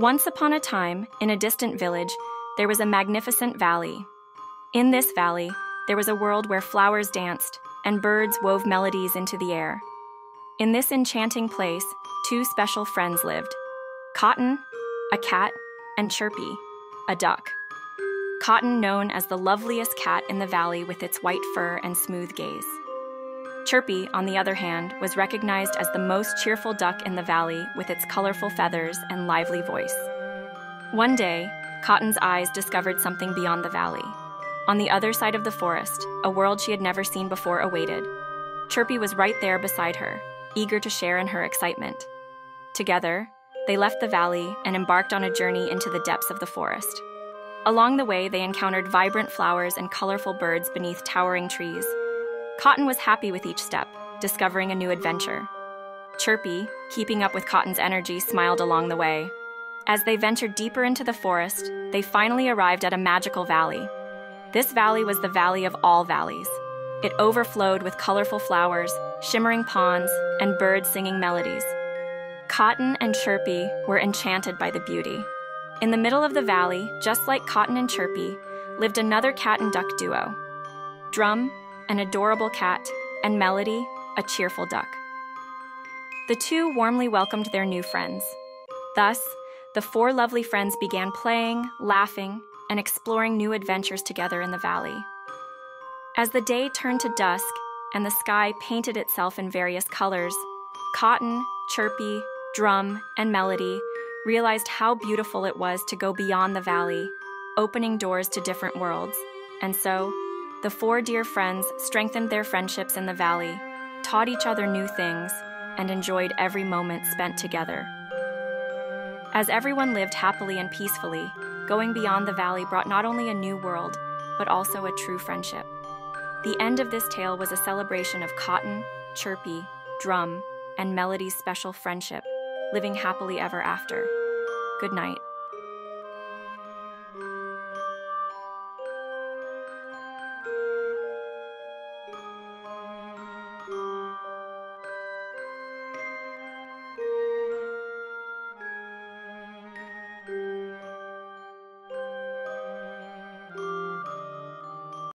Once upon a time, in a distant village, there was a magnificent valley. In this valley, there was a world where flowers danced and birds wove melodies into the air. In this enchanting place, two special friends lived Cotton, a cat, and Chirpy, a duck. Cotton, known as the loveliest cat in the valley with its white fur and smooth gaze. Chirpy, on the other hand, was recognized as the most cheerful duck in the valley with its colorful feathers and lively voice. One day, Cotton's eyes discovered something beyond the valley. On the other side of the forest, a world she had never seen before awaited. Chirpy was right there beside her, eager to share in her excitement. Together, they left the valley and embarked on a journey into the depths of the forest. Along the way, they encountered vibrant flowers and colorful birds beneath towering trees. Cotton was happy with each step, discovering a new adventure. Chirpy, keeping up with Cotton's energy, smiled along the way. As they ventured deeper into the forest, they finally arrived at a magical valley. This valley was the valley of all valleys. It overflowed with colorful flowers, shimmering ponds, and birds singing melodies. Cotton and Chirpy were enchanted by the beauty. In the middle of the valley, just like Cotton and Chirpy, lived another cat and duck duo Drum, an adorable cat, and Melody, a cheerful duck. The two warmly welcomed their new friends. Thus, the four lovely friends began playing, laughing, and exploring new adventures together in the valley. As the day turned to dusk and the sky painted itself in various colors, Cotton, Chirpy, Drum, and Melody realized how beautiful it was to go beyond the valley, opening doors to different worlds. And so, the four dear friends strengthened their friendships in the valley, taught each other new things, and enjoyed every moment spent together. As everyone lived happily and peacefully, going beyond the valley brought not only a new world, but also a true friendship. The end of this tale was a celebration of Cotton, Chirpy, Drum, and Melody's special friendship living happily ever after. Good night.